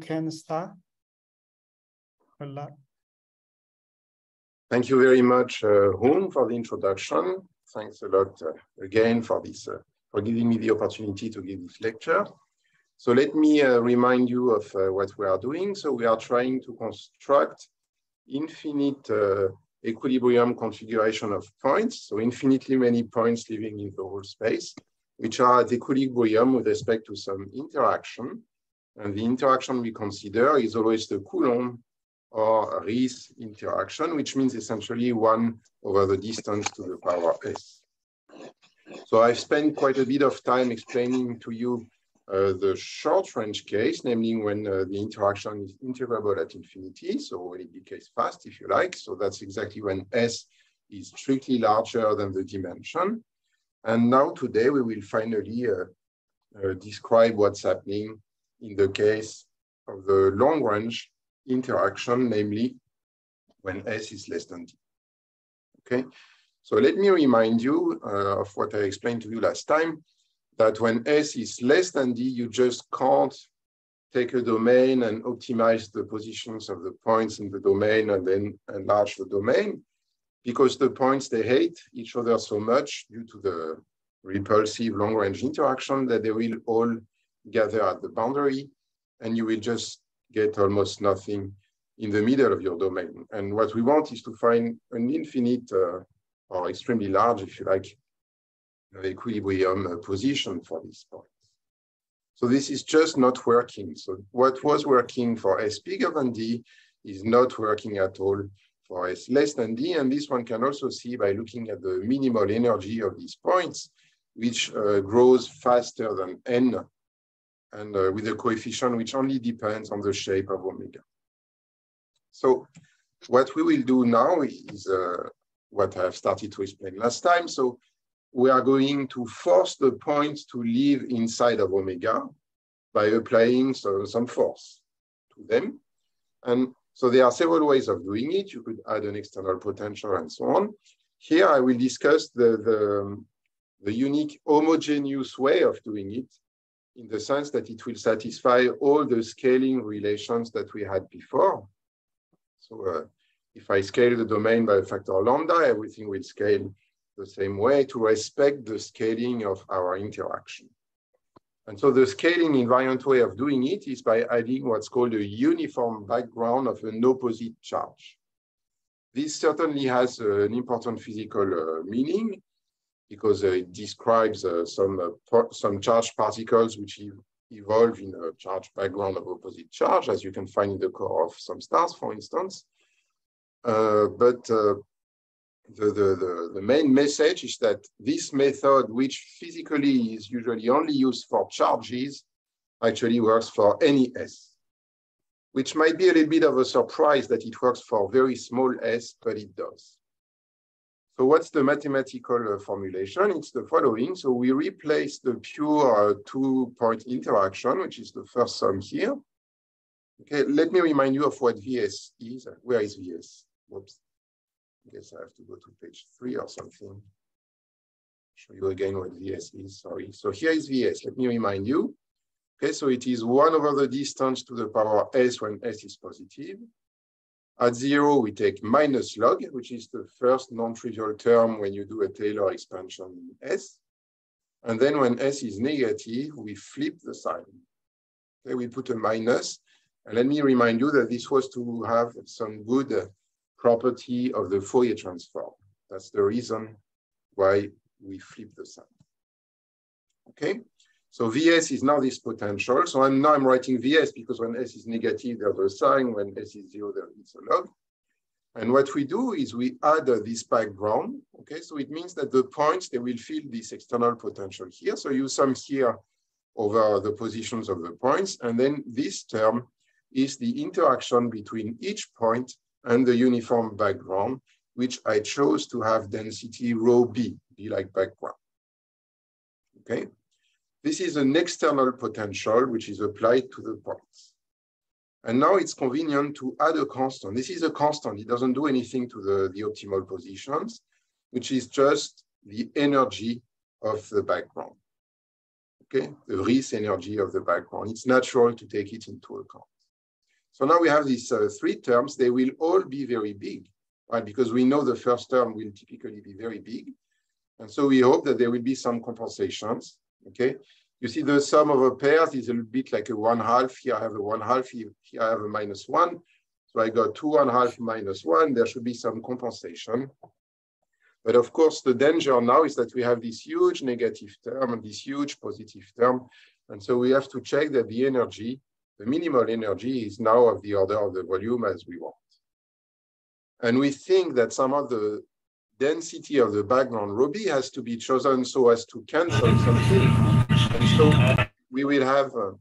can start. Hola. Thank you very much, uh, Hung, for the introduction. Thanks a lot uh, again for this, uh, for giving me the opportunity to give this lecture. So let me uh, remind you of uh, what we are doing. So we are trying to construct infinite uh, equilibrium configuration of points, so infinitely many points living in the whole space, which are at equilibrium with respect to some interaction. And the interaction we consider is always the Coulomb or Riesz interaction, which means essentially one over the distance to the power s. So I've spent quite a bit of time explaining to you uh, the short range case, namely when uh, the interaction is integrable at infinity, so when it decays fast, if you like. So that's exactly when S is strictly larger than the dimension. And now today we will finally uh, uh describe what's happening in the case of the long range interaction, namely when S is less than D. Okay, so let me remind you uh, of what I explained to you last time, that when S is less than D, you just can't take a domain and optimize the positions of the points in the domain and then enlarge the domain because the points, they hate each other so much due to the repulsive long-range interaction that they will all gather at the boundary and you will just get almost nothing in the middle of your domain. And what we want is to find an infinite uh, or extremely large, if you like, equilibrium uh, position for these points. So this is just not working. So what was working for S bigger than D is not working at all for S less than D. And this one can also see by looking at the minimal energy of these points, which uh, grows faster than N and uh, with a coefficient which only depends on the shape of omega. So what we will do now is uh, what I've started to explain last time. So we are going to force the points to live inside of omega by applying so, some force to them. And so there are several ways of doing it. You could add an external potential and so on. Here I will discuss the, the, the unique homogeneous way of doing it in the sense that it will satisfy all the scaling relations that we had before. So uh, if I scale the domain by a factor lambda, everything will scale the same way to respect the scaling of our interaction. And so the scaling invariant way of doing it is by adding what's called a uniform background of an opposite charge. This certainly has uh, an important physical uh, meaning because uh, it describes uh, some, uh, some charged particles which evolve in a charged background of opposite charge, as you can find in the core of some stars, for instance. but the, the, the, the, main message is that this method, which physically is usually only used for charges, actually works for any S, which might be a little bit of a surprise that it works for very small S, but it does. So what's the mathematical uh, formulation? It's the following. So we replace the pure uh, two-point interaction, which is the first sum here. Okay, let me remind you of what VS is. Where is VS? Whoops. I guess I have to go to page three or something. Show you again what VS is, sorry. So here is VS, let me remind you. Okay, so it is one over the distance to the power S when S is positive. At zero, we take minus log, which is the first non-trivial term when you do a Taylor expansion in S. And then when S is negative, we flip the sign. Okay, we put a minus. And let me remind you that this was to have some good uh, property of the Fourier transform. That's the reason why we flip the sign. Okay, so Vs is now this potential. So I'm now I'm writing Vs because when S is negative, there's a sign. When S is zero, there is a log. And what we do is we add uh, this background. Okay, so it means that the points, they will fill this external potential here. So you sum here over the positions of the points. And then this term is the interaction between each point and the uniform background, which I chose to have density rho b, b like background. Okay, this is an external potential which is applied to the points. And now it's convenient to add a constant. This is a constant. It doesn't do anything to the, the optimal positions, which is just the energy of the background. Okay, the Riesz energy of the background. It's natural to take it into account. So now we have these uh, three terms. They will all be very big, right? Because we know the first term will typically be very big. And so we hope that there will be some compensations, okay? You see the sum of a pairs is a little bit like a one half. Here I have a one half, here I have a minus one. So I got two one half minus one. There should be some compensation. But of course, the danger now is that we have this huge negative term and this huge positive term. And so we have to check that the energy, the minimal energy is now of the order of the volume as we want. And we think that some of the density of the background rho b has to be chosen so as to cancel something. And so we will have uh,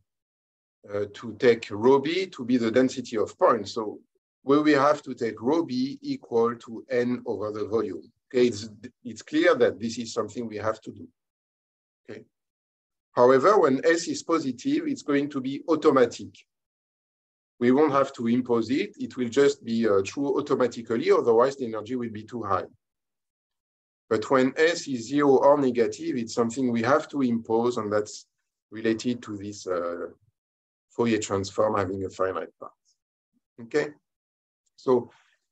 uh, to take rho b to be the density of points. So we will have to take rho b equal to n over the volume. Okay, it's, it's clear that this is something we have to do. Okay. However, when S is positive, it's going to be automatic. We won't have to impose it. It will just be uh, true automatically. Otherwise, the energy will be too high. But when S is zero or negative, it's something we have to impose, and that's related to this uh, Fourier transform having a finite part. Okay, so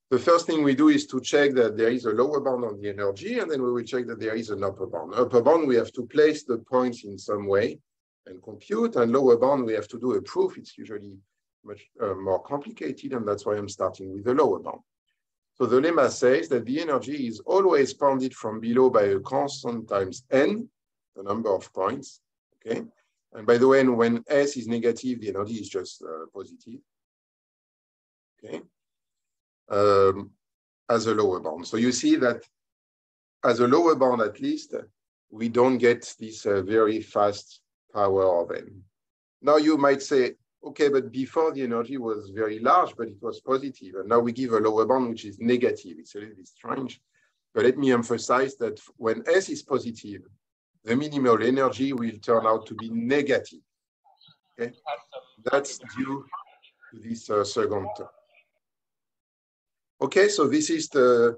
the first thing we do is to check that there is a lower bound on the energy, and then we will check that there is an upper bound. Upper bound, we have to place the points in some way and compute, and lower bound, we have to do a proof. It's usually much uh, more complicated, and that's why I'm starting with the lower bound. So the lemma says that the energy is always bounded from below by a constant times n, the number of points, okay? And by the way, when S is negative, the energy is just uh, positive, okay? Um, as a lower bound. So you see that as a lower bound, at least, we don't get this uh, very fast power of n. Now you might say, okay, but before the energy was very large, but it was positive. And now we give a lower bound, which is negative. It's a little bit strange. But let me emphasize that when S is positive, the minimal energy will turn out to be negative. Okay? That's due to this uh, second term. Okay, so this is the,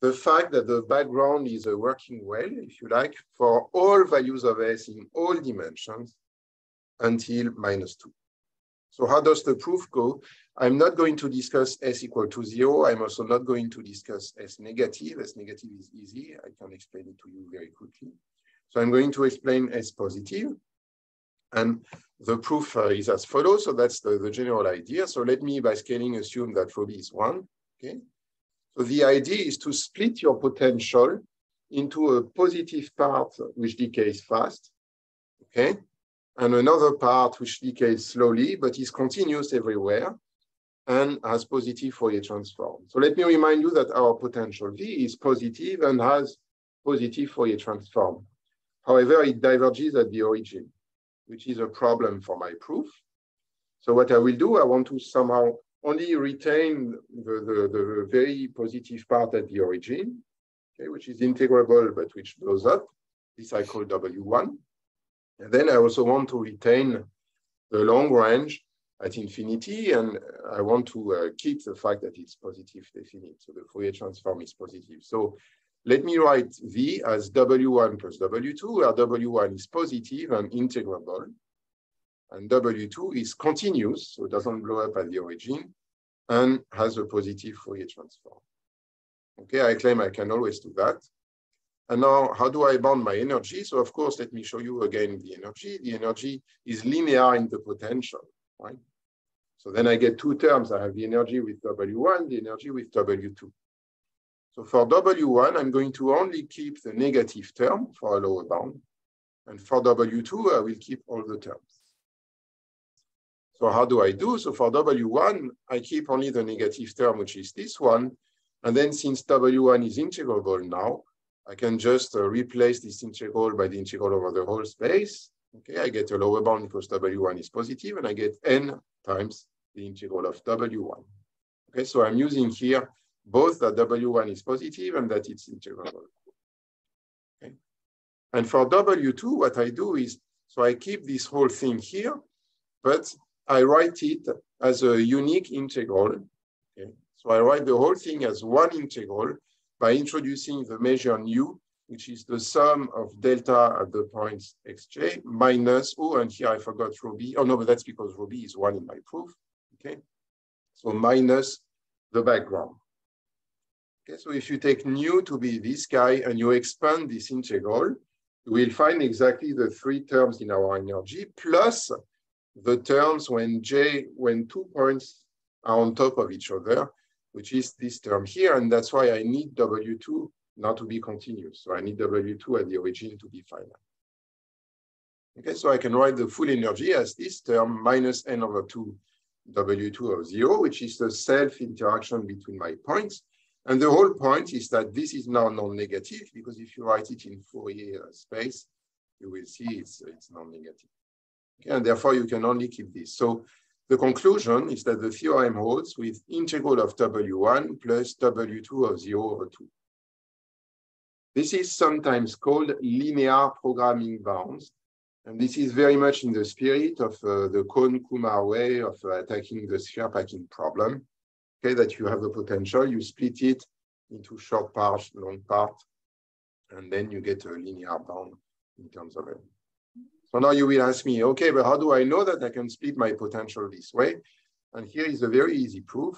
the fact that the background is uh, working well, if you like, for all values of S in all dimensions until minus two. So how does the proof go? I'm not going to discuss S equal to zero. I'm also not going to discuss S negative. S negative is easy. I can explain it to you very quickly. So I'm going to explain S positive. And the proof uh, is as follows. So that's the, the general idea. So let me, by scaling, assume that rho b is one. Okay. So the idea is to split your potential into a positive part which decays fast. Okay and another part which decays slowly, but is continuous everywhere and has positive Fourier transform. So let me remind you that our potential V is positive and has positive Fourier transform. However, it diverges at the origin, which is a problem for my proof. So what I will do, I want to somehow only retain the, the, the very positive part at the origin, okay, which is integrable, but which blows up. This I call W1. And then I also want to retain the long range at infinity, and I want to uh, keep the fact that it's positive definite. So the Fourier transform is positive. So let me write V as W1 plus W2, where W1 is positive and integrable, and W2 is continuous, so it doesn't blow up at the origin, and has a positive Fourier transform. Okay, I claim I can always do that. And now, how do I bound my energy? So of course, let me show you again the energy. The energy is linear in the potential, right? So then I get two terms. I have the energy with W1, the energy with W2. So for W1, I'm going to only keep the negative term for a lower bound. And for W2, I will keep all the terms. So how do I do? So for W1, I keep only the negative term, which is this one. And then since W1 is integrable now, I can just uh, replace this integral by the integral over the whole space. Okay, I get a lower bound because W1 is positive and I get N times the integral of W1. Okay, so I'm using here both that W1 is positive and that it's integrable. Okay. And for W2, what I do is, so I keep this whole thing here, but I write it as a unique integral. Okay. So I write the whole thing as one integral by introducing the measure nu, which is the sum of delta at the points xj minus, oh, and here I forgot rho b. Oh, no, but that's because rho b is one in my proof, okay? so minus the background. Okay, so if you take nu to be this guy and you expand this integral, you will find exactly the three terms in our energy plus the terms when j, when two points are on top of each other, which is this term here. And that's why I need W2 not to be continuous. So I need W2 at the origin to be finite. Okay, so I can write the full energy as this term minus n over 2 W2 of 0, which is the self-interaction between my points. And the whole point is that this is now non-negative, because if you write it in Fourier space, you will see it's, it's non-negative. Okay, and therefore, you can only keep this. So the conclusion is that the theorem holds with integral of W1 plus W2 of 0 over 2. This is sometimes called linear programming bounds. And this is very much in the spirit of uh, the Cohn-Kumar way of uh, attacking the sphere packing problem. Okay, that you have the potential, you split it into short parts, long part, and then you get a linear bound in terms of it. So now you will ask me, okay, but how do I know that I can split my potential this way? And here is a very easy proof.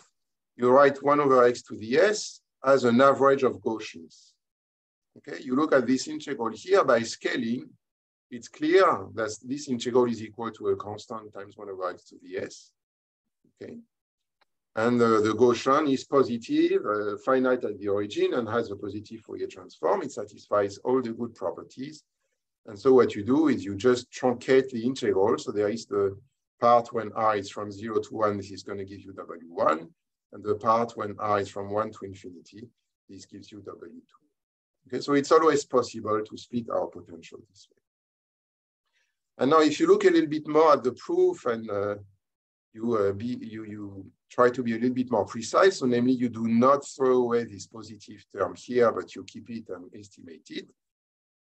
You write 1 over x to the s as an average of Gaussians. Okay, you look at this integral here by scaling, it's clear that this integral is equal to a constant times 1 over x to the s. Okay, and uh, the Gaussian is positive, uh, finite at the origin, and has a positive Fourier transform. It satisfies all the good properties. And so what you do is you just truncate the integral. So there is the part when r is from 0 to 1, this is going to give you w1. And the part when r is from 1 to infinity, this gives you w2. Okay, so it's always possible to split our potential this way. And now if you look a little bit more at the proof and uh, you, uh, be, you, you try to be a little bit more precise, so namely you do not throw away this positive term here, but you keep it and estimate it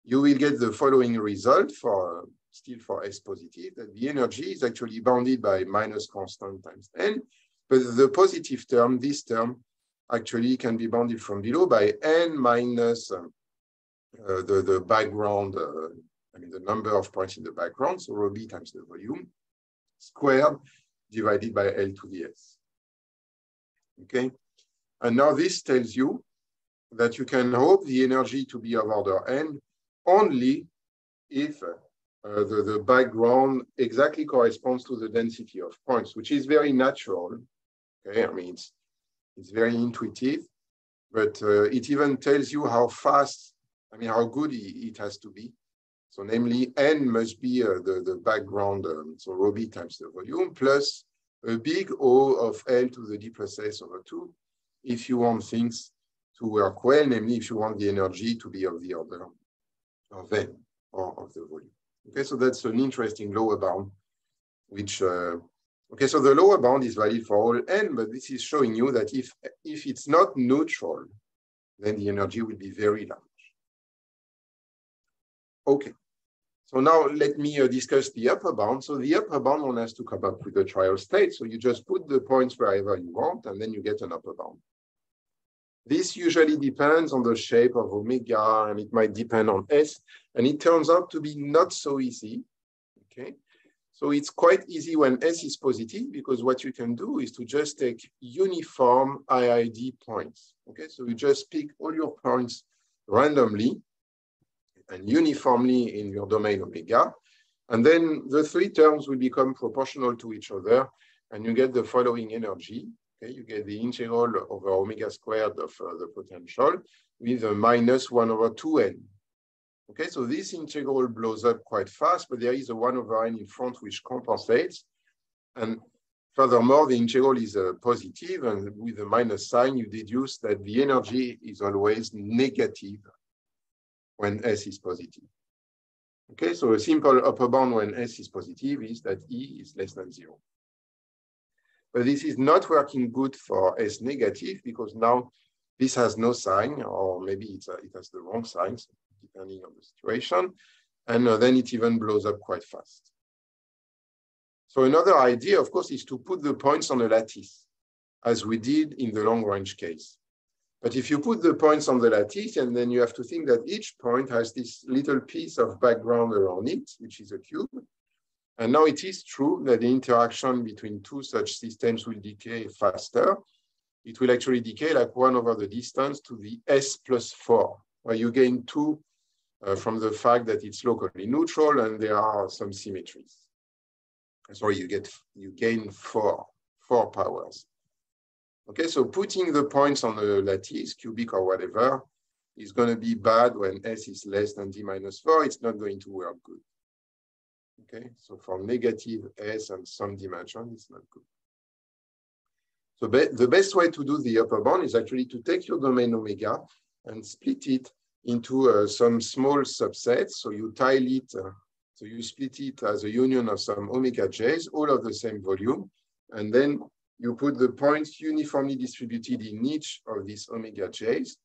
you will get the following result for still for S positive, that the energy is actually bounded by minus constant times n, but the positive term, this term, actually can be bounded from below by n minus uh, uh, the, the background, uh, I mean the number of points in the background, so rho b times the volume, squared divided by L to the S. Okay, and now this tells you that you can hope the energy to be of order n only if uh, the, the background exactly corresponds to the density of points, which is very natural. Okay, I mean, it's, it's very intuitive, but uh, it even tells you how fast, I mean, how good it has to be. So namely, n must be uh, the, the background, um, so rho b times the volume, plus a big O of L to the d plus S over 2, if you want things to work well, namely if you want the energy to be of the order of n or of the volume. Okay, so that's an interesting lower bound, which, uh, okay, so the lower bound is valid for all n, but this is showing you that if, if it's not neutral, then the energy will be very large. Okay, so now let me uh, discuss the upper bound. So the upper bound, one has to come up with the trial state. So you just put the points wherever you want, and then you get an upper bound. This usually depends on the shape of omega and it might depend on S. And it turns out to be not so easy, okay? So it's quite easy when S is positive because what you can do is to just take uniform IID points, okay? So you just pick all your points randomly and uniformly in your domain omega. And then the three terms will become proportional to each other and you get the following energy. Okay, you get the integral over omega squared of uh, the potential with a minus 1 over 2n. Okay, so this integral blows up quite fast, but there is a 1 over n in front which compensates. And furthermore, the integral is uh, positive, and with a minus sign, you deduce that the energy is always negative when S is positive. Okay, so a simple upper bound when S is positive is that E is less than zero. But this is not working good for S negative because now this has no sign, or maybe a, it has the wrong signs, depending on the situation. And uh, then it even blows up quite fast. So another idea, of course, is to put the points on a lattice, as we did in the long range case. But if you put the points on the lattice, and then you have to think that each point has this little piece of background around it, which is a cube. And now it is true that the interaction between two such systems will decay faster. It will actually decay like one over the distance to the S plus four, where you gain two uh, from the fact that it's locally neutral and there are some symmetries. Sorry, you get you gain four, four powers. Okay, so putting the points on the lattice, cubic or whatever, is going to be bad when S is less than D minus four. It's not going to work good. Okay, so for negative S and some dimension, it's not good. So be the best way to do the upper bound is actually to take your domain omega and split it into uh, some small subsets. So you tile it, uh, so you split it as a union of some omega j's, all of the same volume, and then you put the points uniformly distributed in each of these omega j's,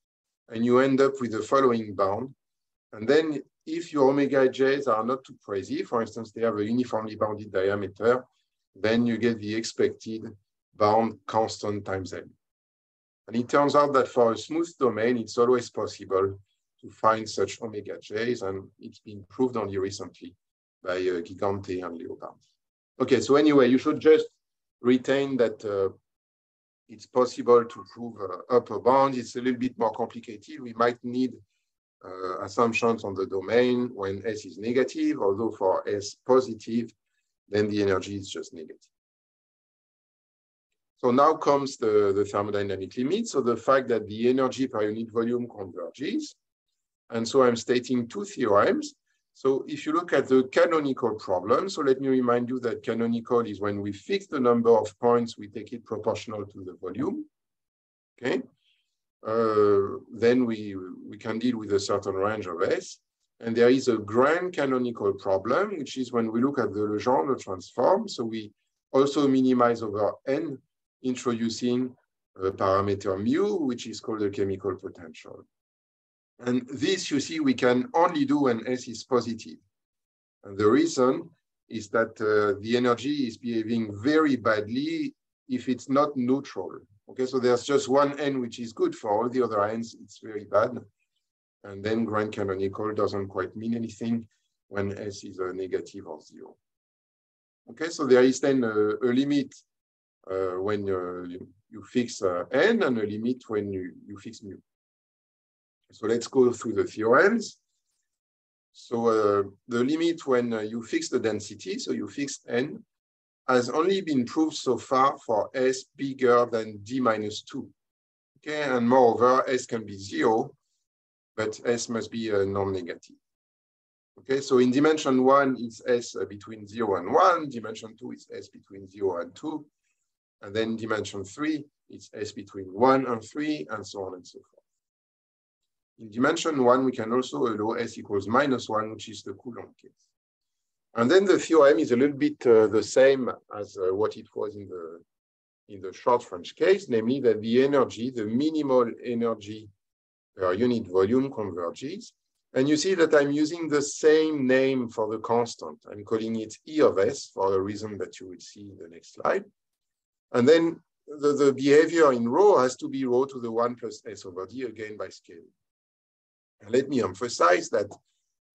and you end up with the following bound. And then if your omega j's are not too crazy, for instance, they have a uniformly bounded diameter, then you get the expected bound constant times n. And it turns out that for a smooth domain, it's always possible to find such omega j's, and it's been proved only recently by uh, Gigante and Leopardi. Okay, so anyway, you should just retain that uh, it's possible to prove uh, upper bound. It's a little bit more complicated. We might need uh, assumptions on the domain when S is negative, although for S positive, then the energy is just negative. So now comes the, the thermodynamic limit. So the fact that the energy per unit volume converges. And so I'm stating two theorems. So if you look at the canonical problem, so let me remind you that canonical is when we fix the number of points, we take it proportional to the volume, okay? Then we, we can deal with a certain range of S. And there is a grand canonical problem, which is when we look at the Legendre transform. So we also minimize over N, introducing a parameter mu, which is called the chemical potential. And this, you see, we can only do when S is positive. And the reason is that uh, the energy is behaving very badly if it's not neutral. Okay, so there's just one N which is good for all the other N's, it's very bad. And then grand canonical doesn't quite mean anything when S is a negative or zero. Okay, so there is then a, a limit uh, when uh, you, you, fix uh, N and a limit when you, you fix mu. So let's go through the theorems. So uh, the limit when uh, you fix the density, so you fix n, has only been proved so far for s bigger than d minus 2. Okay, and moreover, s can be 0, but s must be non-negative. Okay, so in dimension 1, it's s between 0 and 1. Dimension 2 is s between 0 and 2. And then dimension 3, it's s between 1 and 3, and so on and so forth. In dimension one, we can also allow S equals minus one, which is the Coulomb case. And then the theorem is a little bit uh, the same as uh, what it was in the, in the short range case, namely that the energy, the minimal energy per unit volume converges. And you see that I'm using the same name for the constant. I'm calling it E of S for a reason that you will see in the next slide. And then the, the behavior in rho has to be rho to the 1 plus S over D again by scaling. And let me emphasize that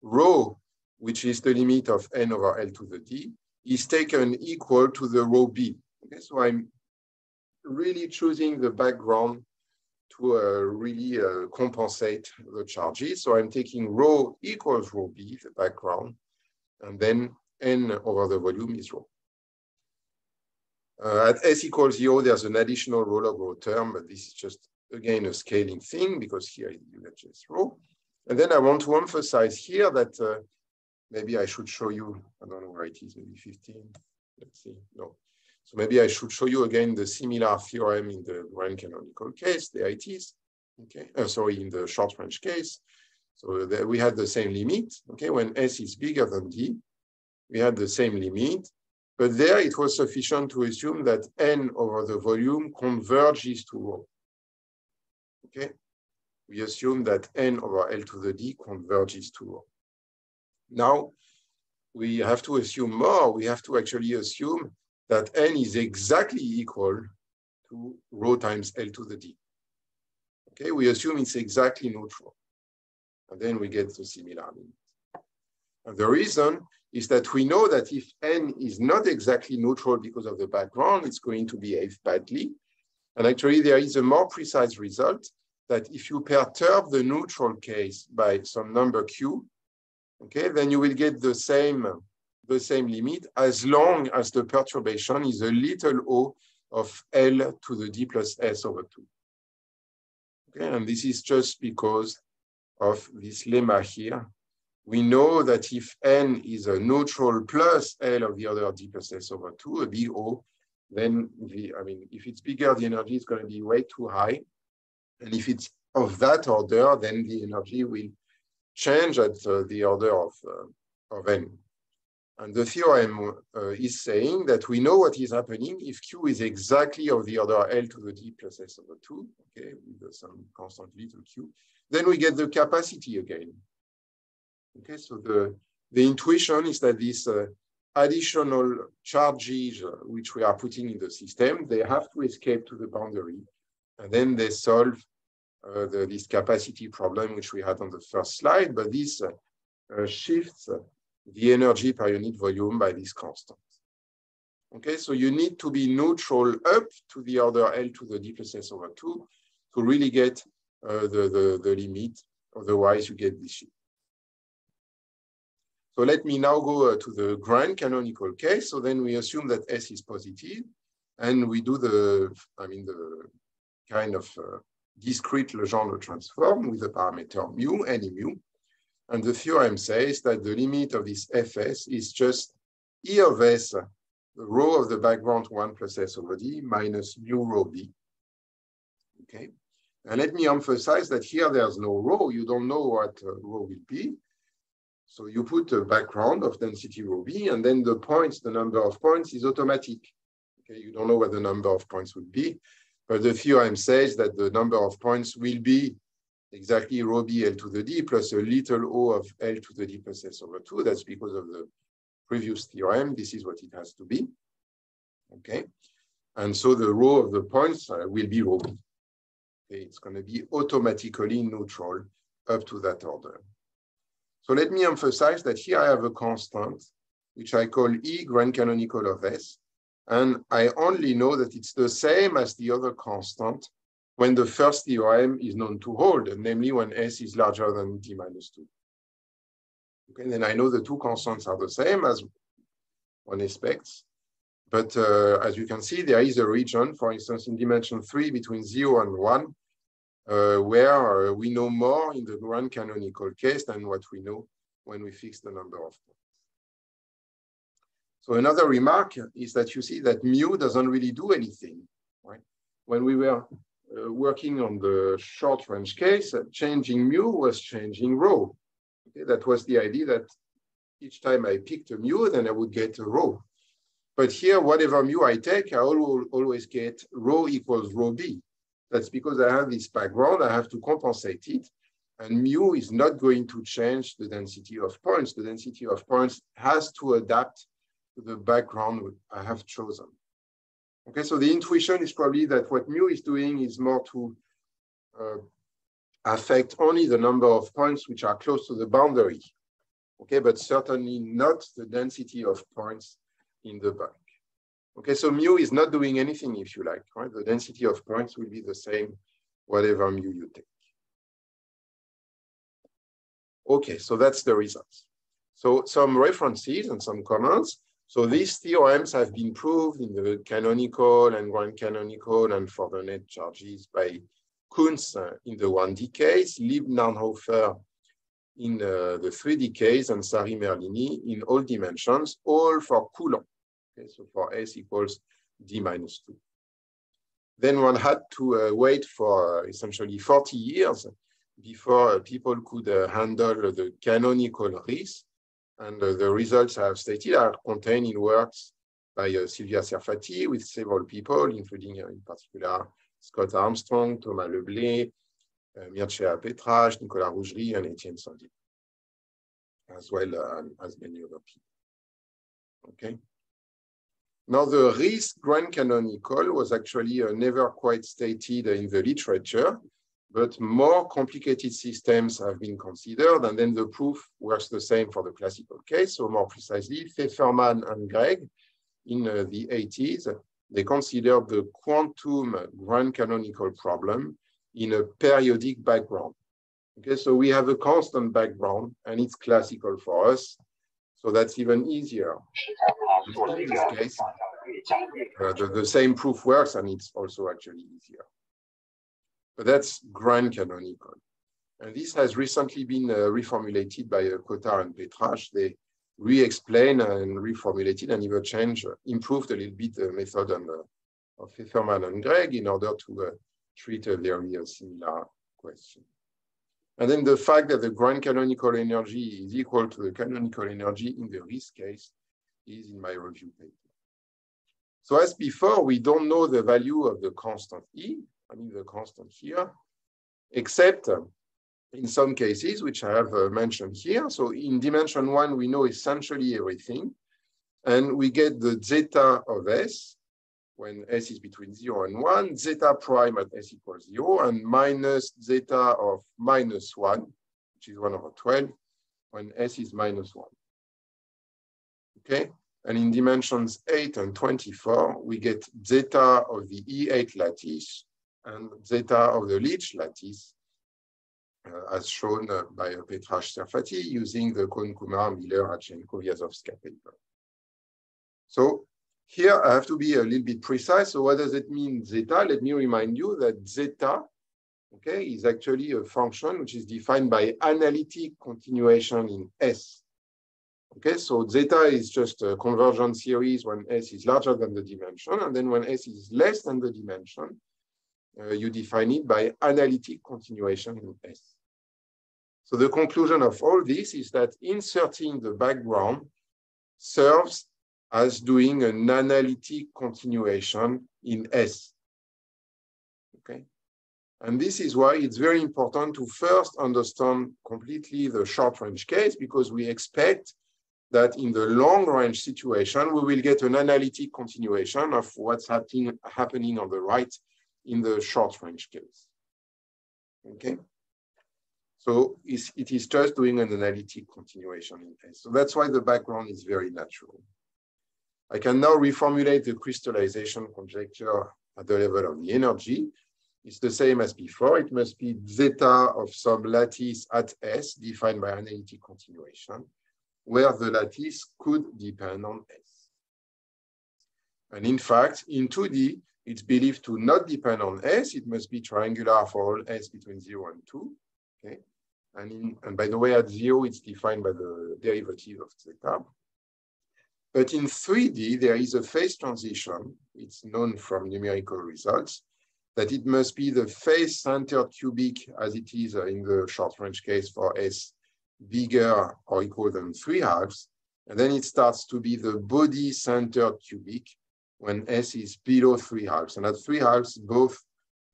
rho, which is the limit of n over L to the d, is taken equal to the rho b. Okay, so I'm really choosing the background to uh, really uh, compensate the charges. So I'm taking rho equals rho b, the background, and then n over the volume is rho. Uh, at s equals zero, there's an additional rho log rho term, but this is just, again, a scaling thing because here you get just rho. And then I want to emphasize here that uh, maybe I should show you, I don't know where it is, maybe 15, let's see, no. So maybe I should show you again the similar theorem in the grand canonical case, there it is, okay, uh, sorry, in the short range case. So there we had the same limit, okay, when S is bigger than D, we had the same limit, but there it was sufficient to assume that N over the volume converges to rho, okay? we assume that n over L to the d converges to rho. Now, we have to assume more. We have to actually assume that n is exactly equal to rho times L to the d. Okay, we assume it's exactly neutral. And then we get the similar. And the reason is that we know that if n is not exactly neutral because of the background, it's going to behave badly. And actually, there is a more precise result that if you perturb the neutral case by some number q, okay, then you will get the same, the same limit as long as the perturbation is a little o of L to the D plus S over 2. Okay, and this is just because of this lemma here. We know that if N is a neutral plus L of the other D plus S over 2, a big O, then the, I mean, if it's bigger, the energy is going to be way too high. And if it's of that order, then the energy will change at uh, the order of, uh, of N. And the theorem uh, is saying that we know what is happening if Q is exactly of the order L to the D plus S over 2, okay, with some constant little q, then we get the capacity again. Okay, so the, the intuition is that these uh, additional charges which we are putting in the system, they have to escape to the boundary, and then they solve the, this capacity problem which we had on the first slide, but this uh, uh, shifts the energy per unit volume by this constant. Okay, so you need to be neutral up to the order L to the D plus S over 2 to really get uh, the, the, the limit. Otherwise, you get this shift. So let me now go uh, to the grand canonical case. So then we assume that S is positive and we do the, I mean, the kind of uh, discrete Legendre transform with the parameter mu, any mu. And the theorem says that the limit of this fs is just E of S, the rho of the background 1 plus S over D minus mu rho B. Okay. And let me emphasize that here there's no rho. You don't know what uh, rho will be. So you put a background of density rho B, and then the points, the number of points is automatic. Okay, you don't know what the number of points would be, but the theorem says that the number of points will be exactly rho b L to the D plus a little O of L to the D plus S over 2. That's because of the previous theorem. This is what it has to be. Okay. And so the rho of the points uh, will be rho b. Okay. It's going to be automatically neutral up to that order. So let me emphasize that here I have a constant, which I call E grand canonical of S. And I only know that it's the same as the other constant when the first theorem is known to hold, namely when S is larger than t minus 2. Okay, then I know the two constants are the same as one expects. But uh, as you can see, there is a region, for instance, in dimension 3 between 0 and 1, uh, where uh, we know more in the grand canonical case than what we know when we fix the number of points. So another remark is that you see that mu doesn't really do anything. Right? When we were uh, working on the short range case, uh, changing mu was changing rho. Okay, that was the idea that each time I picked a mu, then I would get a rho. But here, whatever mu I take, I always get rho equals rho b. That's because I have this background, I have to compensate it. And mu is not going to change the density of points. The density of points has to adapt the background I have chosen. Okay, so the intuition is probably that what mu is doing is more to uh, affect only the number of points which are close to the boundary. Okay, but certainly not the density of points in the bank. Okay, so mu is not doing anything if you like, right? The density of points will be the same whatever mu you take. Okay, so that's the results. So some references and some comments. So these theorems have been proved in the canonical and grand canonical and for the net charges by Kunz in the 1D case, Lieb-Narnhofer in uh, the 3D case, and Sari-Merlini in all dimensions, all for Coulomb. Okay, so for S equals D minus 2. Then one had to uh, wait for uh, essentially 40 years before people could uh, handle the canonical Riesz and uh, the results I have stated are contained in works by uh, Sylvia Serfaty with several people, including uh, in particular Scott Armstrong, Thomas Leblé, uh, Mircea Petrache, Nicolas Rougerie, and Etienne Sandier, as well uh, as many other people. Okay. Now, the Riesz grand canonical was actually uh, never quite stated in the literature. But more complicated systems have been considered, and then the proof works the same for the classical case. So more precisely, Fefferman and Greg in uh, the 80s, they considered the quantum grand canonical problem in a periodic background. Okay, so we have a constant background and it's classical for us. So that's even easier. In this case, uh, the, the same proof works and it's also actually easier. But that's grand canonical. And this has recently been uh, reformulated by uh, Cotar and Petrache. They re-explain and reformulated and even changed, uh, improved a little bit the method on, uh, of Fefferman and Greg in order to uh, treat a very uh, similar question. And then the fact that the grand canonical energy is equal to the canonical energy in the Riesz case is in my review paper. So as before, we don't know the value of the constant E, Mean the constant here, except uh, in some cases, which I have uh, mentioned here. So in dimension one, we know essentially everything. And we get the zeta of S when S is between zero and one, zeta prime at S equals zero, and minus zeta of minus one, which is one over 12, when S is minus one. Okay, and in dimensions eight and 24, we get zeta of the E8 lattice and zeta of the Leech lattice, uh, as shown uh, by Petrache Serfaty using the Cohn-Kumar, Miller, Radchenko, Viazovska paper. So here I have to be a little bit precise. So what does it mean, zeta? Let me remind you that zeta, okay, is actually a function which is defined by analytic continuation in S. Okay, so zeta is just a convergence series when S is larger than the dimension, and then when S is less than the dimension, uh, you define it by analytic continuation in S. So the conclusion of all this is that inserting the background serves as doing an analytic continuation in S. Okay. And this is why it's very important to first understand completely the short range case because we expect that in the long range situation, we will get an analytic continuation of what's happening, happening on the right in the short range case. Okay. So it is just doing an analytic continuation in S. So that's why the background is very natural. I can now reformulate the crystallization conjecture at the level of the energy. It's the same as before. It must be zeta of some lattice at S defined by analytic continuation, where the lattice could depend on S. And in fact, in 2D, it's believed to not depend on S. It must be triangular for all S between 0 and 2. Okay. And, in, and by the way, at 0, it's defined by the derivative of zeta. But in 3D, there is a phase transition. It's known from numerical results that it must be the face centered cubic as it is in the short range case for S bigger or equal than three halves. And then it starts to be the body centered cubic when S is below three halves. And at three halves, both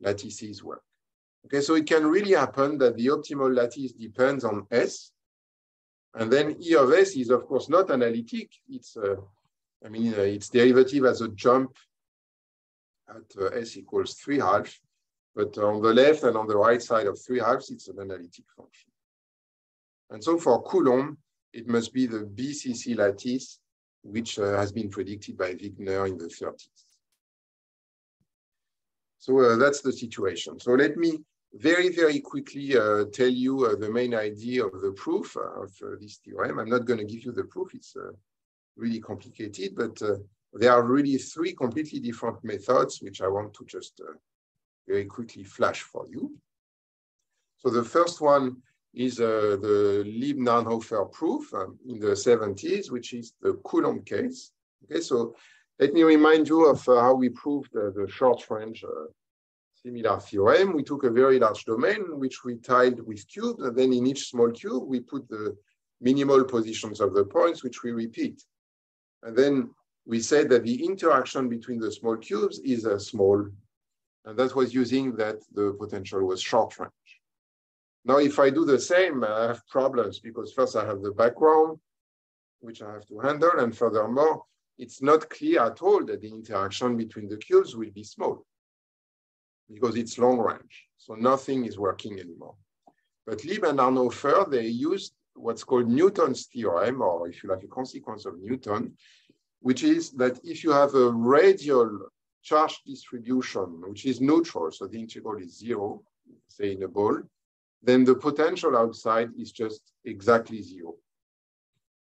lattices work. Okay, so it can really happen that the optimal lattice depends on S and then E of S is, of course, not analytic. It's, uh, I mean, uh, its derivative as a jump at uh, S equals 3 halves. But on the left and on the right side of 3 halves, it's an analytic function. And so for Coulomb, it must be the BCC lattice, which uh, has been predicted by Wigner in the 30s. So uh, that's the situation. So let me very, very quickly uh, tell you uh, the main idea of the proof of uh, this theorem. I'm not going to give you the proof. It's uh, really complicated, but uh, there are really three completely different methods, which I want to just uh, very quickly flash for you. So the first one is uh, the Lieb-Narnhofer proof um, in the 70s, which is the Coulomb case. Okay, so let me remind you of uh, how we proved the short range uh, similar theorem. We took a very large domain, which we tiled with cubes, and then in each small cube, we put the minimal positions of the points, which we repeat. And then we said that the interaction between the small cubes is a small, and that was using that the potential was short range. Now, if I do the same, I have problems because first I have the background, which I have to handle, and furthermore, it's not clear at all that the interaction between the cubes will be small. because it's long range. So nothing is working anymore. But Lieb and Narnhofer, they used what's called Newton's theorem, or if you like, a consequence of Newton, which is that if you have a radial charge distribution, which is neutral, so the integral is zero, say in a ball, then the potential outside is just exactly zero.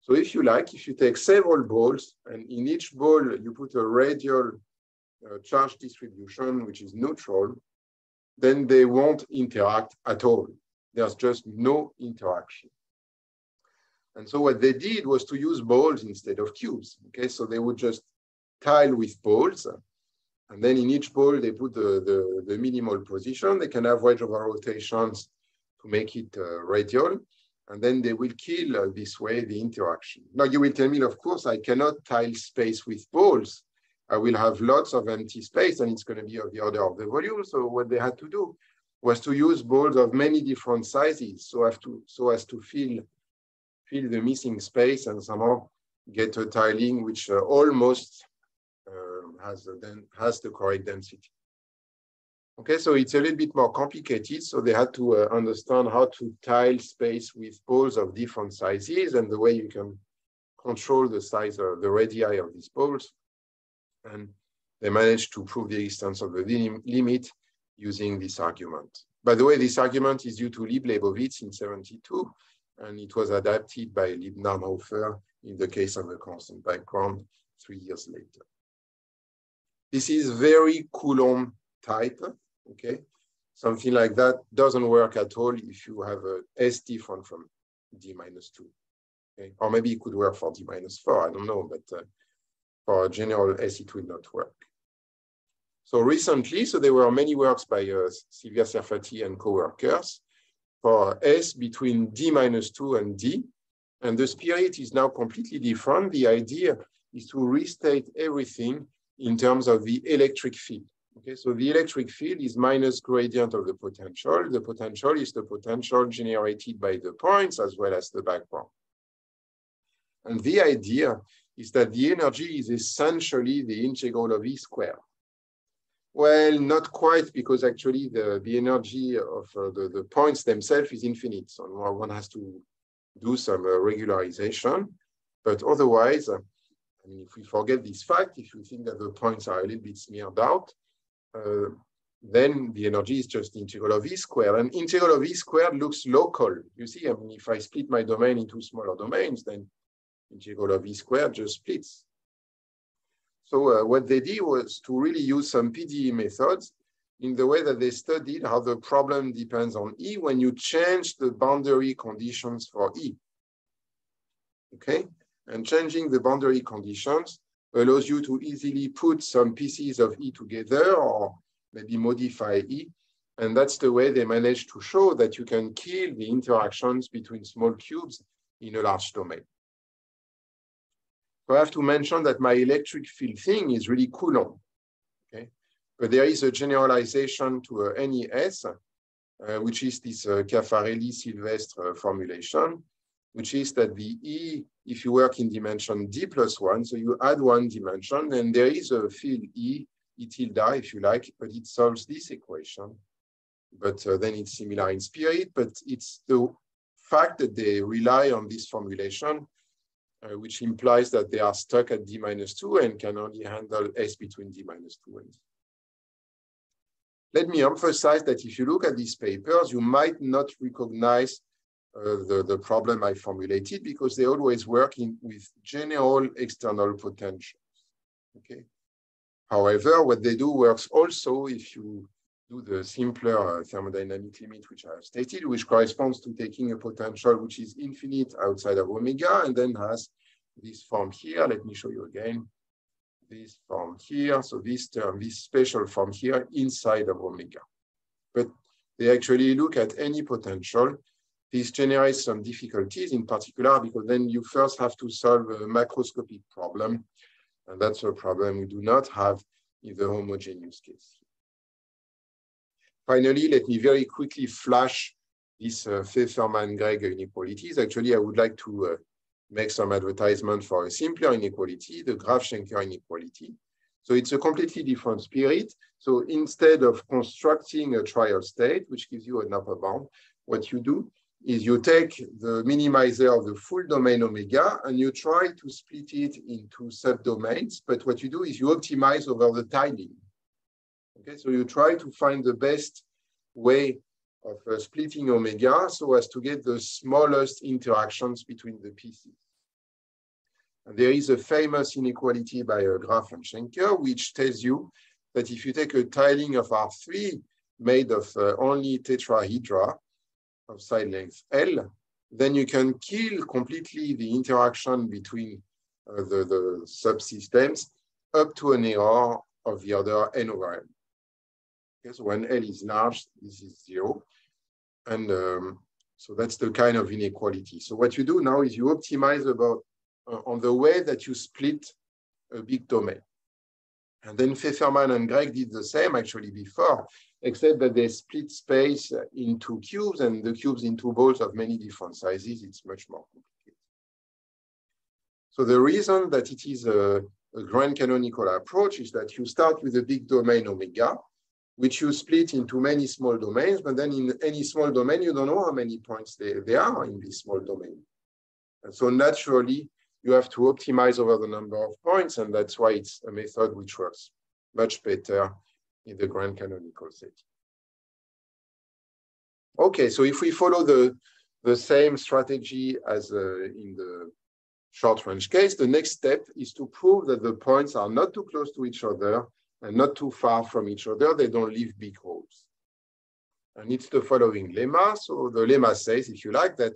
So if you like, if you take several balls and in each ball you put a radial uh, charge distribution, which is neutral, then they won't interact at all. There's just no interaction. And so what they did was to use balls instead of cubes. Okay, so they would just tile with balls. And then in each ball, they put the, the, the minimal position. They can have wedge over rotations to make it uh, radial. And then they will kill uh, this way the interaction. Now you will tell me, of course, I cannot tile space with balls. I will have lots of empty space and it's going to be of the order of the volume. So what they had to do was to use balls of many different sizes so, as to, so as to fill fill the missing space and somehow get a tiling which uh, almost uh, has, then has the correct density. Okay, so it's a little bit more complicated. So they had to uh, understand how to tile space with balls of different sizes and the way you can control the size of the radii of these balls. And they managed to prove the existence of the limit using this argument. By the way, this argument is due to Lieb Lebowitz in 72, and it was adapted by Lieb-Narnhofer in the case of a constant background three years later. This is very Coulomb type, okay? Something like that doesn't work at all if you have a S different from D minus two, okay? Or maybe it could work for D minus four, I don't know, but uh, for a general S, it will not work. So recently, so there were many works by uh, Sylvia Serfaty and co-workers for S between D minus two and D. And the spirit is now completely different. The idea is to restate everything in terms of the electric field. Okay, so the electric field is minus gradient of the potential. The potential is the potential generated by the points as well as the background. And the idea is that the energy is essentially the integral of E squared. Well, not quite, because actually the, the energy of uh, the, the points themselves is infinite. So one has to do some uh, regularization. But otherwise, uh, I mean, if we forget this fact, if you think that the points are a little bit smeared out, uh, then the energy is just integral of E squared. And integral of E squared looks local. You see, I mean, if I split my domain into smaller domains, then integral of E squared just splits. So uh, what they did was to really use some PDE methods in the way that they studied how the problem depends on E when you change the boundary conditions for E. Okay, and changing the boundary conditions allows you to easily put some pieces of E together or maybe modify E. And that's the way they managed to show that you can kill the interactions between small cubes in a large domain. So I have to mention that my electric field thing is really Coulomb. Okay, but there is a generalization to a NES, uh, which is this uh, Caffarelli-Silvestre formulation, which is that the E, if you work in dimension D plus one, so you add one dimension, then there is a field E, E tilde, if you like, but it solves this equation. But uh, then it's similar in spirit, but it's the fact that they rely on this formulation uh, which implies that they are stuck at d minus 2 and can only handle s between d minus 2 and d. Let me emphasize that if you look at these papers, you might not recognize the, the problem I formulated because they always work in, with general external potentials. Okay. However, what they do works also if you do the simpler uh, thermodynamic limit, which I have stated, which corresponds to taking a potential which is infinite outside of omega and then has this form here. Let me show you again. This form here. So this term, this special form here inside of omega. But they actually look at any potential. This generates some difficulties in particular because then you first have to solve a macroscopic problem. And that's a problem we do not have in the homogeneous case. Finally, let me very quickly flash this uh, Fefferman-Gregg inequalities. Actually, I would like to uh, make some advertisement for a simpler inequality, the Graf-Schenker inequality. So it's a completely different spirit. So instead of constructing a trial state, which gives you an upper bound, what you do is you take the minimizer of the full domain omega and you try to split it into subdomains. But what you do is you optimize over the tiling. Okay, so you try to find the best way of uh, splitting omega so as to get the smallest interactions between the pieces. And there is a famous inequality by uh, Graf and Schenker, which tells you that if you take a tiling of R3 made of uh, only tetrahedra of side length L, then you can kill completely the interaction between uh, the, the subsystems up to an error of the order n over n. So when L is large, this is zero. And um, so that's the kind of inequality. So what you do now is you optimize about uh, on the way that you split a big domain. And then Fefferman and Gregg did the same actually before, except that they split space into cubes and the cubes into balls of many different sizes. It's much more complicated. So the reason that it is a, a grand canonical approach is that you start with a big domain omega, which you split into many small domains, but then in any small domain, you don't know how many points there, there are in this small domain. And so naturally, you have to optimize over the number of points, and that's why it's a method which works much better in the grand canonical setting. Okay, so if we follow the, the same strategy as uh, in the short range case, the next step is to prove that the points are not too close to each other and not too far from each other. They don't leave big holes. And it's the following lemma. So the lemma says, if you like, that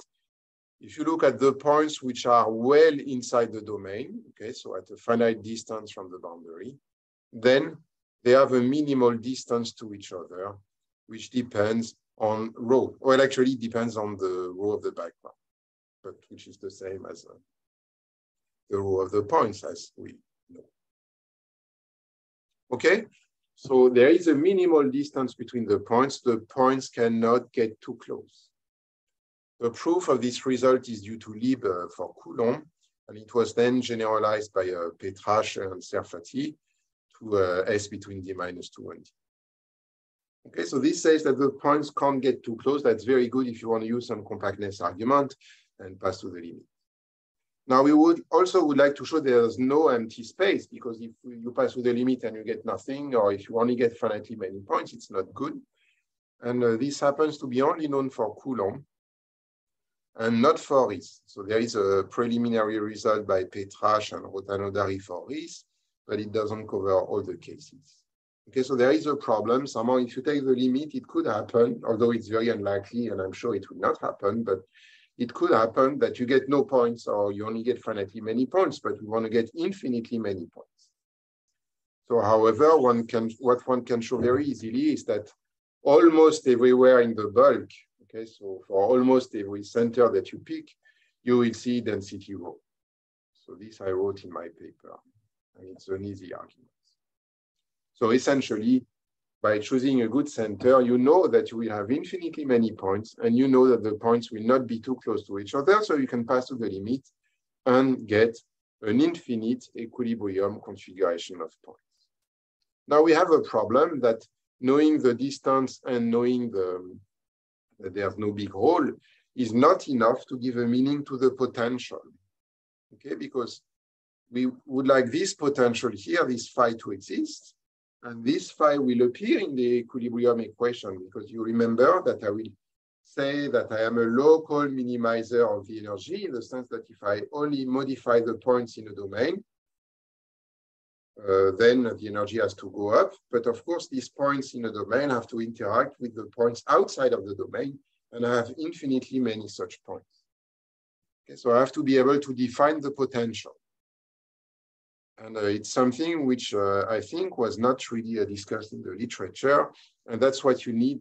if you look at the points which are well inside the domain, okay, so at a finite distance from the boundary, then they have a minimal distance to each other, which depends on rho. Well, actually depends on the rho of the background, but which is the same as uh, the rho of the points as we know. Okay, so there is a minimal distance between the points. The points cannot get too close. The proof of this result is due to Lieb uh, for Coulomb, and it was then generalized by uh, Petrache and Serfaty to uh, S between D minus 2 and D. Okay, so this says that the points can't get too close. That's very good if you want to use some compactness argument and pass to the limit. Now we would also would like to show there's no empty space because if you pass through the limit and you get nothing, or if you only get finitely many points, it's not good. And uh, this happens to be only known for Coulomb and not for Riesz. So there is a preliminary result by Petrache and Rota Nodari for Riesz, but it doesn't cover all the cases. Okay, so there is a problem. Somehow, if you take the limit, it could happen, although it's very unlikely, and I'm sure it will not happen, but it could happen that you get no points or you only get finitely many points, but we want to get infinitely many points. So however, one can what one can show very easily is that almost everywhere in the bulk, okay, so for almost every center that you pick, you will see density rho. So this I wrote in my paper, and it's an easy argument. So essentially, by choosing a good center, you know that you will have infinitely many points, and you know that the points will not be too close to each other, so you can pass to the limit and get an infinite equilibrium configuration of points. Now we have a problem that knowing the distance and knowing the, that there's no big hole is not enough to give a meaning to the potential, okay? Because we would like this potential here, this phi to exist, and this phi will appear in the equilibrium equation because you remember that I will say that I am a local minimizer of the energy in the sense that if I only modify the points in a domain, uh, then the energy has to go up. But of course, these points in the domain have to interact with the points outside of the domain, and I have infinitely many such points. Okay, so I have to be able to define the potential. And uh, it's something which uh, I think was not really uh, discussed in the literature. And that's what you need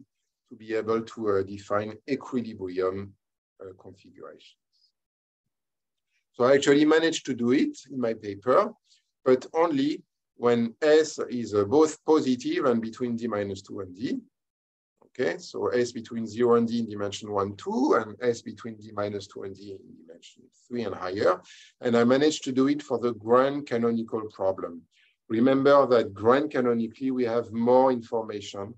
to be able to define equilibrium configurations. So I actually managed to do it in my paper, but only when S is uh, both positive and between D minus 2 and D. Okay, so S between 0 and D in dimension 1, 2, and S between D minus 2 and D in dimension 3 and higher. And I managed to do it for the grand canonical problem, remember that grand canonically, we have more information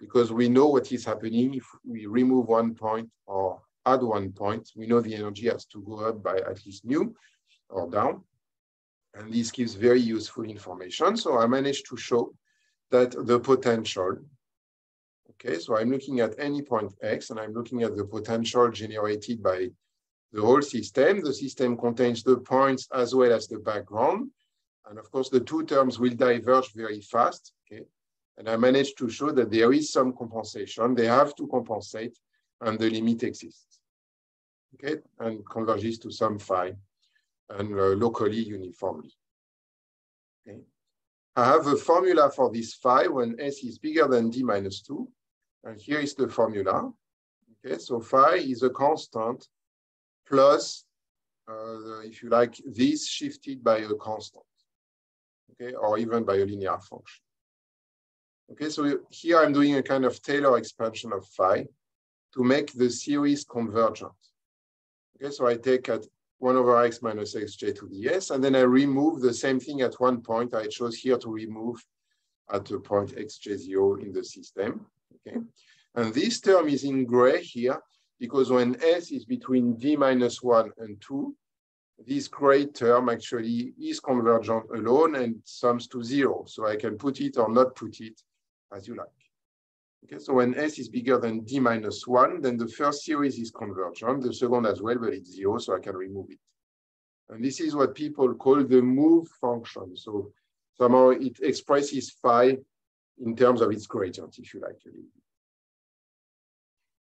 because we know what is happening if we remove one point or add one point. We know the energy has to go up by at least mu or down. And this gives very useful information. So I managed to show that the potential, okay, so I'm looking at any point X and I'm looking at the potential generated by the whole system. The system contains the points as well as the background. And of course, the two terms will diverge very fast, okay? And I managed to show that there is some compensation. They have to compensate and the limit exists, okay? And converges to some phi and uh, locally uniformly. Okay. I have a formula for this phi when S is bigger than D minus 2. And here is the formula. Okay, so phi is a constant plus, uh, if you like, this shifted by a constant, okay, or even by a linear function. Okay, so here I'm doing a kind of Taylor expansion of phi to make the series convergent. Okay, so I take at 1 over x minus xj to the s, and then I remove the same thing at one point. I chose here to remove at the point xj0 in the system, okay? And this term is in gray here because when s is between d minus 1 and 2, this gray term actually is convergent alone and sums to zero. So I can put it or not put it as you like. Okay, so when S is bigger than D minus one, then the first series is convergent, the second as well, but it's zero, so I can remove it. And this is what people call the move function. So somehow it expresses phi in terms of its gradient, if you like.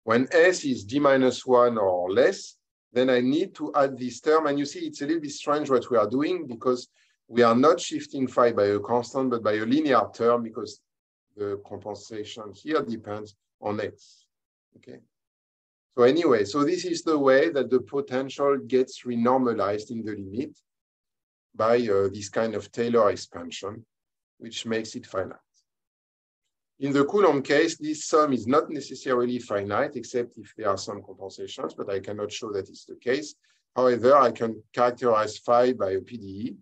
When S is D minus one or less, then I need to add this term. And you see, it's a little bit strange what we are doing because we are not shifting phi by a constant, but by a linear term because the compensation here depends on x. Okay. So anyway, so this is the way that the potential gets renormalized in the limit by uh, this kind of Taylor expansion, which makes it finite. In the Coulomb case, this sum is not necessarily finite, except if there are some compensations, but I cannot show that it's the case. However, I can characterize phi by a PDE.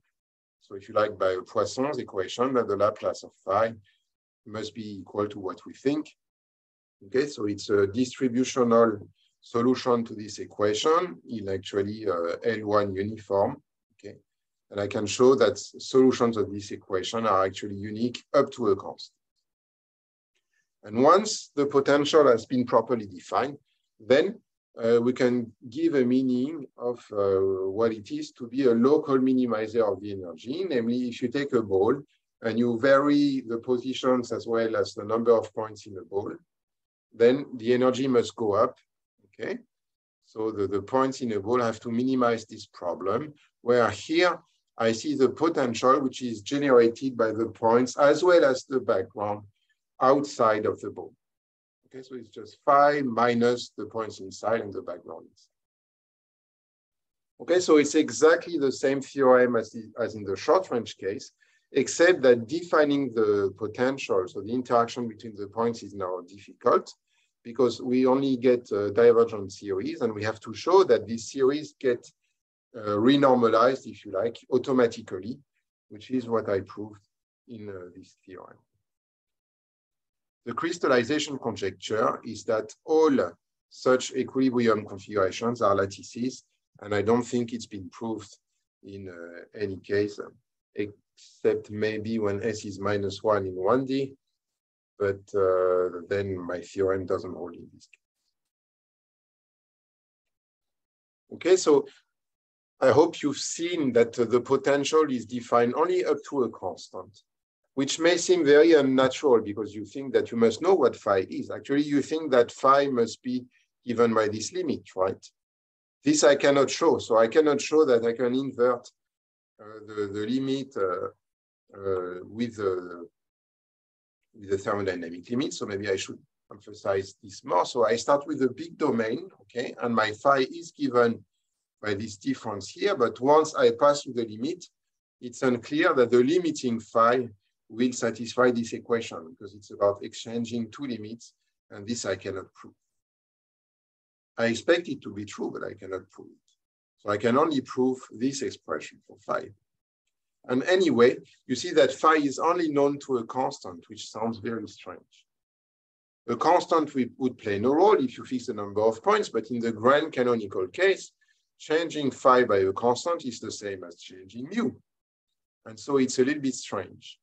So if you like, by a Poisson's equation, that the Laplace of phi must be equal to what we think. Okay, so it's a distributional solution to this equation in actually uh, L1 uniform. Okay, and I can show that solutions of this equation are actually unique up to a constant. And once the potential has been properly defined, then uh, we can give a meaning of uh, what it is to be a local minimizer of the energy. Namely, if you take a ball and you vary the positions as well as the number of points in the ball, then the energy must go up, okay? So the, the points in the ball have to minimize this problem, where here I see the potential which is generated by the points as well as the background outside of the ball. Okay, so it's just phi minus the points inside and the background inside. Okay, so it's exactly the same theorem as, the, as in the short range case, except that defining the potential, so the interaction between the points is now difficult because we only get a divergent series and we have to show that these series get uh, renormalized, if you like, automatically, which is what I proved in uh, this theorem. The crystallization conjecture is that all such equilibrium configurations are lattices, and I don't think it's been proved in uh, any case except maybe when S is minus one in 1D, but uh, then my theorem doesn't hold in this case. Okay, so I hope you've seen that the potential is defined only up to a constant, which may seem very unnatural because you think that you must know what phi is. Actually, you think that phi must be given by this limit, right? This I cannot show. So I cannot show that I can invert the, the limit uh, uh, with the with the thermodynamic limit. So maybe I should emphasize this more. So I start with a big domain, okay, and my phi is given by this difference here. But once I pass through the limit, it's unclear that the limiting phi will satisfy this equation because it's about exchanging two limits, and this I cannot prove. I expect it to be true, but I cannot prove it. So I can only prove this expression for phi. And anyway, you see that phi is only known to a constant, which sounds very strange. A constant we would play no role if you fix the number of points, but in the grand canonical case, changing phi by a constant is the same as changing mu. And so it's a little bit strange.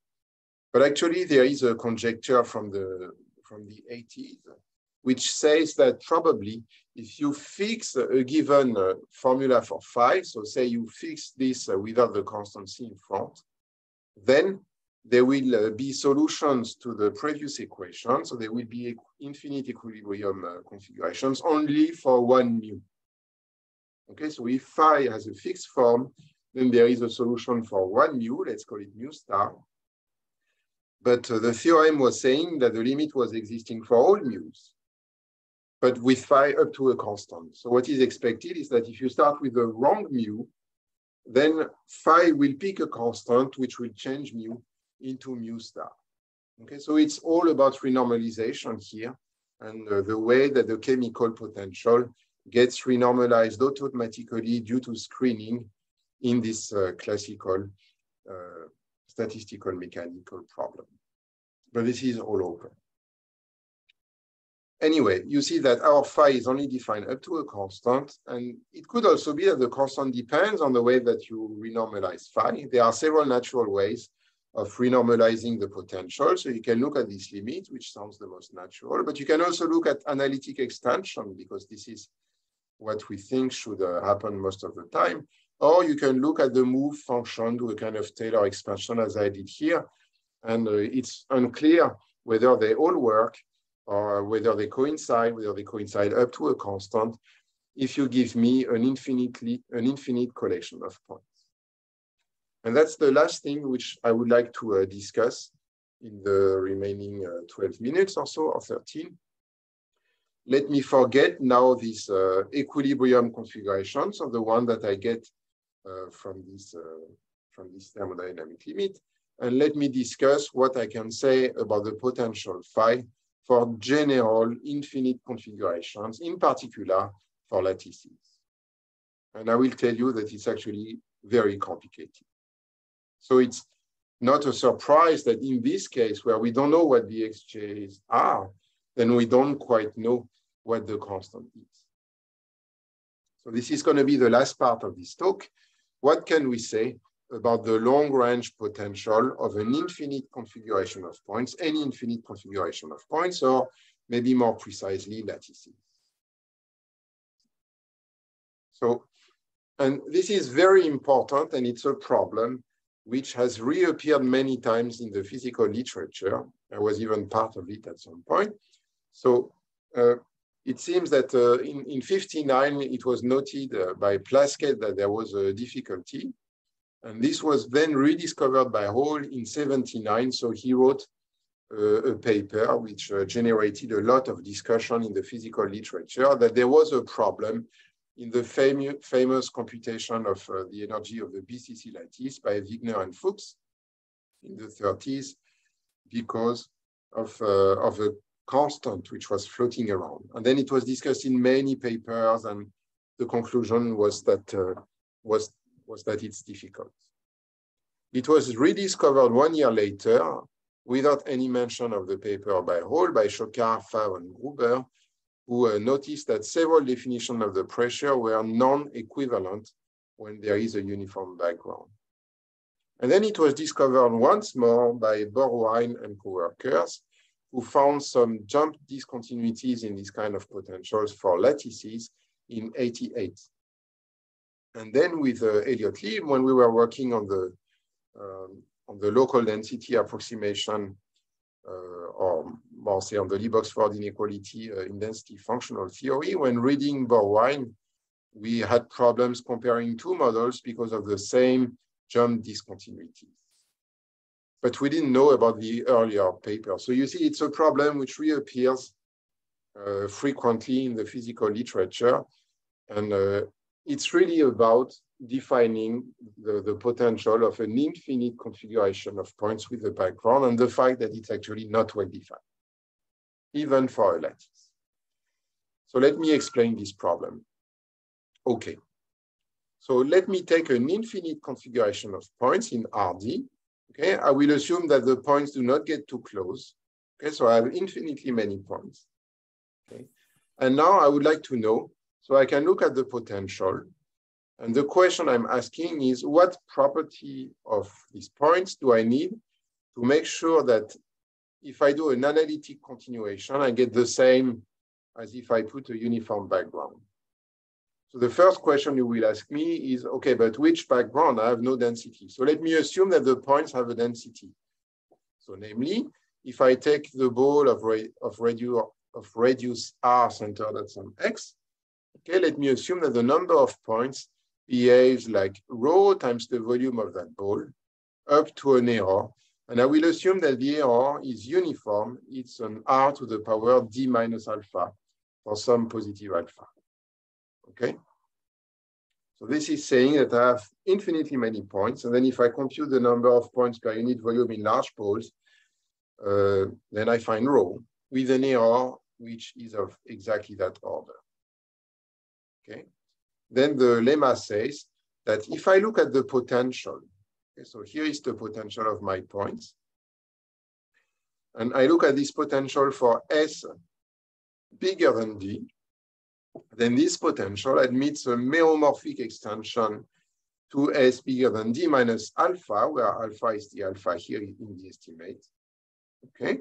But actually, there is a conjecture from the, from the 80s, which says that probably if you fix a given uh, formula for phi, so say you fix this uh, without the constancy in front, then there will uh, be solutions to the previous equation. So there will be infinite equilibrium uh, configurations only for one mu. Okay, so if phi has a fixed form, then there is a solution for one mu, let's call it mu star. But uh, the theorem was saying that the limit was existing for all mu's, but with phi up to a constant. So what is expected is that if you start with the wrong mu, then phi will pick a constant, which will change mu into mu star. Okay, so it's all about renormalization here and uh, the way that the chemical potential gets renormalized automatically due to screening in this uh, classical uh, statistical mechanical problem. But this is all open. Anyway, you see that our phi is only defined up to a constant, and it could also be that the constant depends on the way that you renormalize phi. There are several natural ways of renormalizing the potential. So you can look at this limit, which sounds the most natural, but you can also look at analytic extension because this is what we think should uh, happen most of the time. Or you can look at the move function, do a kind of Taylor expansion as I did here. And uh, it's unclear whether they all work or whether they coincide, whether they coincide up to a constant, if you give me an infinitely an infinite collection of points. And that's the last thing which I would like to uh, discuss in the remaining uh, 12 minutes or so, or 13. Let me forget now these uh, equilibrium configurations of the one that I get uh, from this uh, from this thermodynamic limit. And let me discuss what I can say about the potential phi for general infinite configurations, in particular for lattices. And I will tell you that it's actually very complicated. So it's not a surprise that in this case, where we don't know what the XJs are, then we don't quite know what the constant is. So this is going to be the last part of this talk. What can we say about the long range potential of an infinite configuration of points, any infinite configuration of points, or maybe more precisely lattices? So, and this is very important and it's a problem which has reappeared many times in the physical literature. I was even part of it at some point. So uh, it seems that uh, in, in 59, it was noted uh, by Plaskett that there was a difficulty. And this was then rediscovered by Hall in 79. So he wrote uh, a paper which uh, generated a lot of discussion in the physical literature that there was a problem in the fam famous computation of uh, the energy of the BCC lattice by Wigner and Fuchs in the 30s because of, uh, of a constant which was floating around. And then it was discussed in many papers and the conclusion was that, uh, was, was that it's difficult. It was rediscovered one year later without any mention of the paper by Hall, by Choquard, Favre, and Gruber, who uh, noticed that several definitions of the pressure were non-equivalent when there is a uniform background. And then it was discovered once more by Borwein and co-workers, who found some jump discontinuities in these kind of potentials for lattices in 88. And then with uh, Elliott Lieb, when we were working on the, um, on the local density approximation uh, or more say on the Lieb-Oxford inequality uh, in density functional theory, when reading Borwein, we had problems comparing two models because of the same jump discontinuities. But we didn't know about the earlier paper. So you see, it's a problem which reappears uh, frequently in the physical literature. And uh, it's really about defining the, the potential of an infinite configuration of points with the background and the fact that it's actually not well defined, even for a lattice. So let me explain this problem. Okay. So let me take an infinite configuration of points in RD. Okay, I will assume that the points do not get too close. Okay, so I have infinitely many points. Okay, and now I would like to know, so I can look at the potential. And the question I'm asking is what property of these points do I need to make sure that if I do an analytic continuation, I get the same as if I put a uniform background. So the first question you will ask me is, okay, but which background? I have no density. So let me assume that the points have a density. So namely, if I take the ball of, of, radius, of radius r centered at some x, okay, let me assume that the number of points behaves like rho times the volume of that ball up to an error. And I will assume that the error is uniform. It's an r to the power d minus alpha for some positive alpha. Okay. So this is saying that I have infinitely many points. And then if I compute the number of points per unit volume in large balls, uh, then I find rho with an error which is of exactly that order. Okay. Then the lemma says that if I look at the potential, okay, so here is the potential of my points, and I look at this potential for S bigger than D, then this potential admits a meromorphic extension to S bigger than D minus alpha, where alpha is the alpha here in the estimate, okay?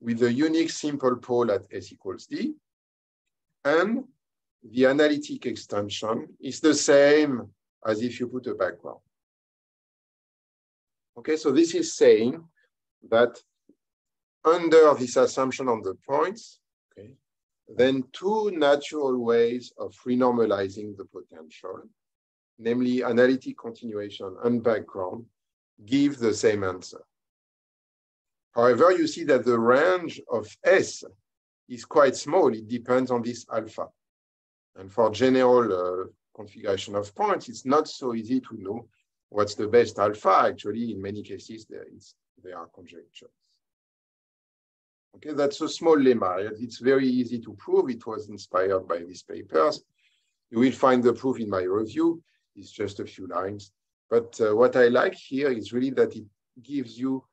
With a unique simple pole at S equals D. And the analytic extension is the same as if you put a background. Okay, so this is saying that under this assumption on the points, okay, then two natural ways of renormalizing the potential, namely analytic continuation and background, give the same answer. However, you see that the range of S is quite small. It depends on this alpha. And for general uh, configuration of points, it's not so easy to know what's the best alpha. Actually, in many cases, there, is, there are conjectures. Okay, that's a small lemma. It's very easy to prove. It was inspired by these papers. You will find the proof in my review. It's just a few lines. But uh, what I like here is really that it gives you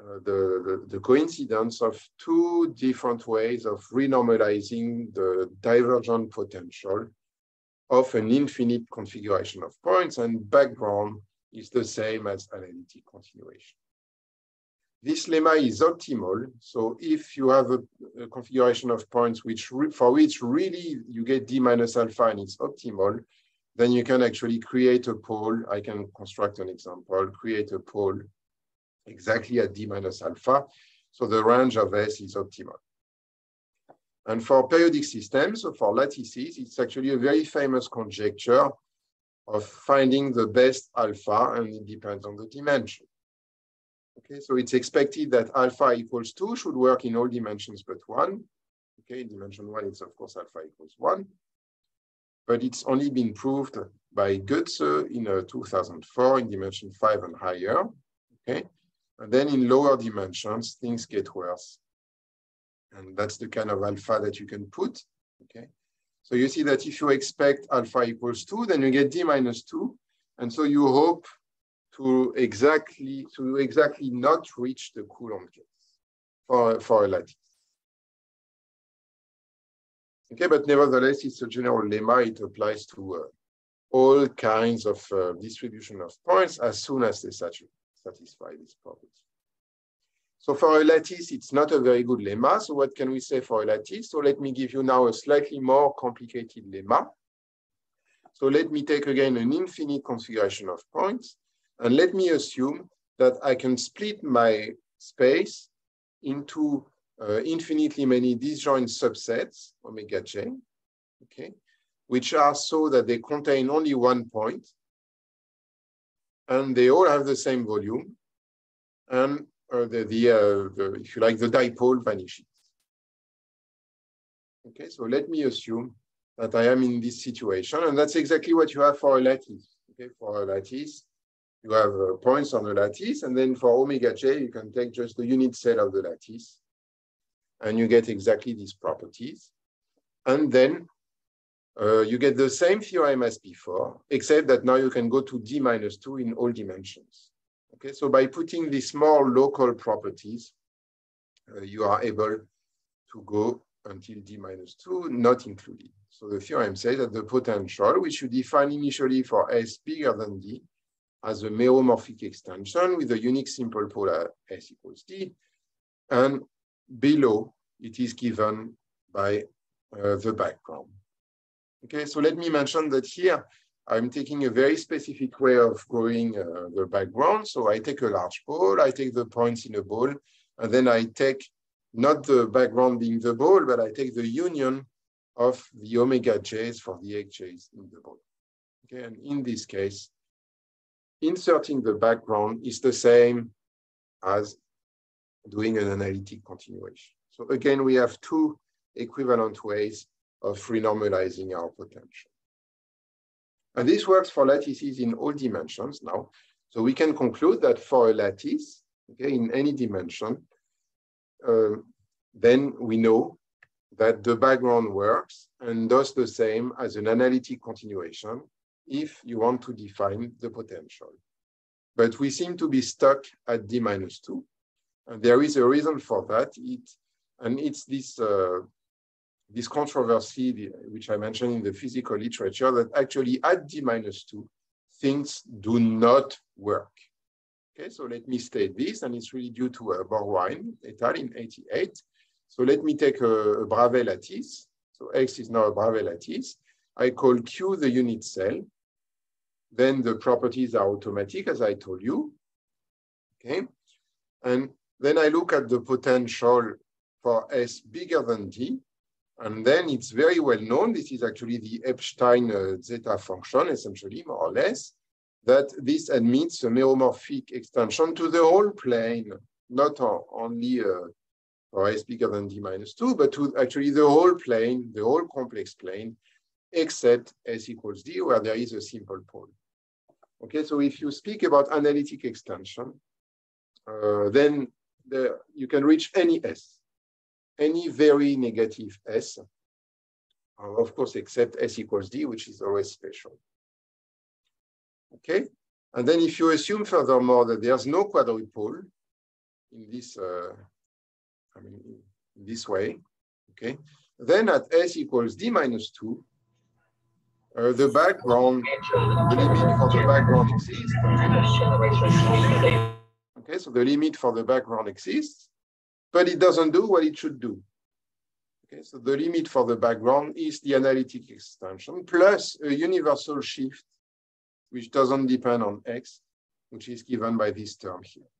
uh, the, the, coincidence of two different ways of renormalizing the divergent potential of an infinite configuration of points and background is the same as analytic continuation. This lemma is optimal. So if you have a, a configuration of points which for which really you get d minus alpha and it's optimal, then you can actually create a pole. I can construct an example, create a pole exactly at d minus alpha. So the range of S is optimal. And for periodic systems, so for lattices, it's actually a very famous conjecture of finding the best alpha, and it depends on the dimension. Okay, so it's expected that alpha equals two should work in all dimensions but one. Okay, in dimension one, it's of course alpha equals one. But it's only been proved by Goetze in uh, 2004 in dimension five and higher. Okay, and then in lower dimensions, things get worse. And that's the kind of alpha that you can put. Okay, so you see that if you expect alpha equals two, then you get d minus two. And so you hope to exactly to exactly not reach the Coulomb case for, for a lattice. Okay, but nevertheless, it's a general lemma. It applies to uh, all kinds of uh, distribution of points as soon as they satisfy this property. So for a lattice, it's not a very good lemma. So what can we say for a lattice? So let me give you now a slightly more complicated lemma. So let me take again an infinite configuration of points. And let me assume that I can split my space into uh, infinitely many disjoint subsets, omega j, okay, which are so that they contain only one point, and they all have the same volume, and uh, the, the, uh, the, if you like, the dipole vanishes. Okay, so let me assume that I am in this situation, and that's exactly what you have for a lattice. Okay, for a lattice, you have uh, points on the lattice, and then for omega j, you can take just the unit cell of the lattice, and you get exactly these properties. And then uh, you get the same theorem as before, except that now you can go to d minus 2 in all dimensions. Okay, so by putting these more local properties, uh, you are able to go until d minus 2, not included. So the theorem says that the potential, which you define initially for s bigger than d, as a meromorphic extension with a unique simple pole at s equals d, and below it is given by uh, the background. Okay, so let me mention that here I'm taking a very specific way of growing uh, the background. So I take a large ball, I take the points in a ball, and then I take not the background being the ball, but I take the union of the omega j's for the xj's in the ball. Okay, and in this case, inserting the background is the same as doing an analytic continuation. So again, we have two equivalent ways of renormalizing our potential. And this works for lattices in all dimensions now. So we can conclude that for a lattice, okay, in any dimension, uh, then we know that the background works and does the same as an analytic continuation if you want to define the potential. But we seem to be stuck at d minus 2. And there is a reason for that. It, and it's this, uh, this controversy, which I mentioned in the physical literature, that actually at d minus 2, things do not work. Okay, so let me state this, and it's really due to uh, Borwein et al. in 88. So let me take a, a Bravais lattice. So X is now a Bravais lattice. I call Q the unit cell. Then the properties are automatic, as I told you. Okay. And then I look at the potential for S bigger than D. And then it's very well known, this is actually the Epstein uh, zeta function, essentially, more or less that this admits a meromorphic extension to the whole plane, not only uh, for s bigger than d minus 2, but to actually the whole plane, the whole complex plane, except s equals d, where there is a simple pole. Okay, so if you speak about analytic extension, uh, then the, you can reach any s, any very negative s, uh, of course, except s equals d, which is always special. Okay, and then if you assume furthermore that there's no quadrupole in this, uh, I mean, in this way, okay, then at s equals d minus 2, uh, the background, the limit for the background exists. Okay, so the limit for the background exists, but it doesn't do what it should do. Okay, so the limit for the background is the analytic extension plus a universal shift which doesn't depend on x, which is given by this term here.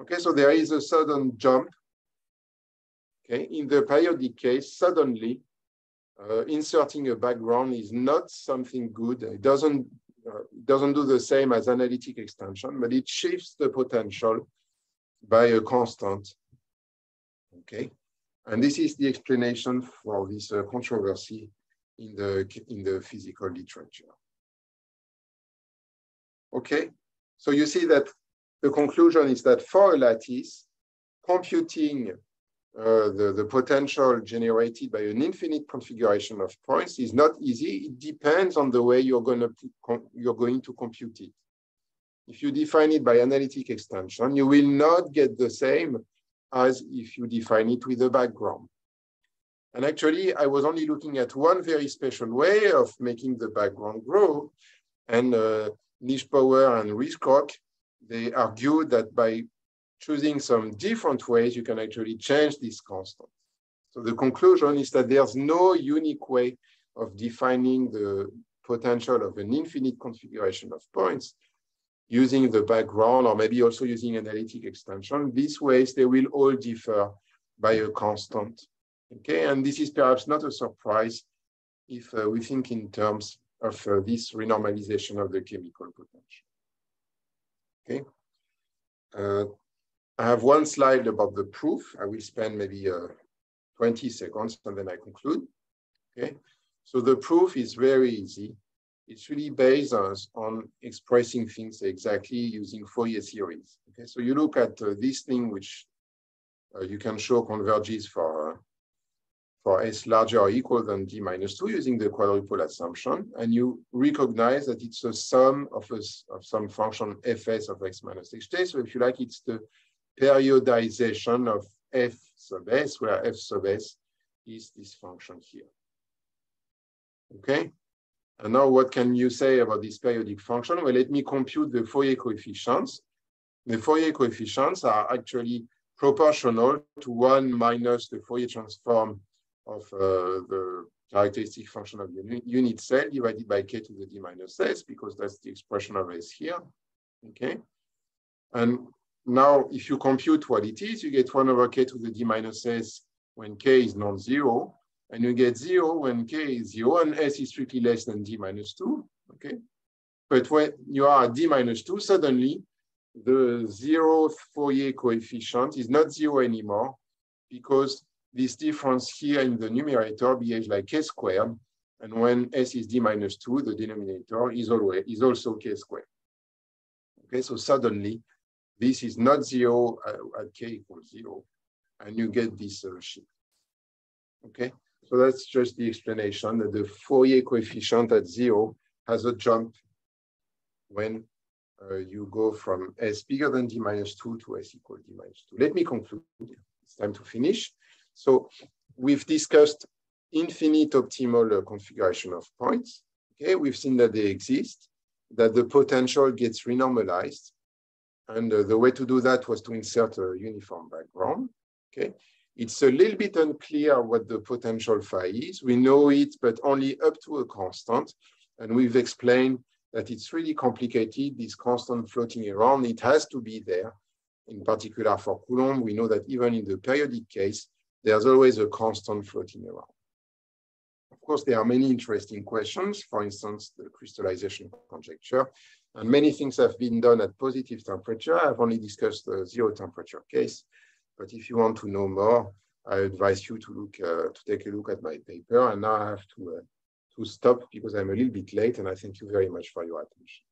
Okay, so there is a sudden jump. Okay, in the periodic case, suddenly uh, inserting a background is not something good. It doesn't uh, doesn't do the same as analytic extension, but it shifts the potential by a constant. Okay, and this is the explanation for this uh, controversy in the in the physical literature. Okay, so you see that the conclusion is that for a lattice, computing uh, the, the potential generated by an infinite configuration of points is not easy. It depends on the way you're going to you're going to compute it. If you define it by analytic extension, you will not get the same as if you define it with a background. And actually, I was only looking at one very special way of making the background grow. And uh, Nijboer and Ruijgrok, they argue that by choosing some different ways, you can actually change this constant. So the conclusion is that there's no unique way of defining the potential of an infinite configuration of points using the background or maybe also using analytic extension. These ways, they will all differ by a constant. Okay, and this is perhaps not a surprise if uh, we think in terms of uh, this renormalization of the chemical potential. Okay. Uh, I have one slide about the proof. I will spend maybe uh, 20 seconds and then I conclude. Okay. So the proof is very easy. It's really based on, on expressing things exactly using Fourier series. Okay. So you look at uh, this thing which uh, you can show converges for for s larger or equal than d minus 2 using the quadrupole assumption. And you recognize that it's a sum of, a, of some function fs of x minus ht. So if you like, it's the periodization of f sub s, where f sub s is this function here. Okay? And now what can you say about this periodic function? Well, let me compute the Fourier coefficients. The Fourier coefficients are actually proportional to one minus the Fourier transform of uh, the characteristic function of the unit cell divided by k to the d minus s, because that's the expression of s here, okay? And now if you compute what it is, you get one over k to the d minus s when k is non-zero, and you get zero when k is zero, and s is strictly less than d minus two, okay? But when you are at d minus two, suddenly the zero Fourier coefficient is not zero anymore because this difference here in the numerator behaves like k squared. And when s is d minus 2, the denominator is always is also k squared. Okay, so suddenly this is not zero uh, at k equals zero, and you get this uh, shift. Okay, so that's just the explanation that the Fourier coefficient at zero has a jump when uh, you go from s bigger than d minus 2 to s equal d minus 2. Let me conclude. It's time to finish. So we've discussed infinite optimal uh, configuration of points. Okay, we've seen that they exist, that the potential gets renormalized. And uh, the way to do that was to insert a uniform background. Okay, it's a little bit unclear what the potential phi is. We know it, but only up to a constant. And we've explained that it's really complicated, this constant floating around. It has to be there. In particular for Coulomb, we know that even in the periodic case, there's always a constant floating around. Of course, there are many interesting questions, for instance, the crystallization conjecture, and many things have been done at positive temperature. I've only discussed the zero temperature case, but if you want to know more, I advise you to look uh, to take a look at my paper. And now I have to uh, to stop because I'm a little bit late, and I thank you very much for your attention.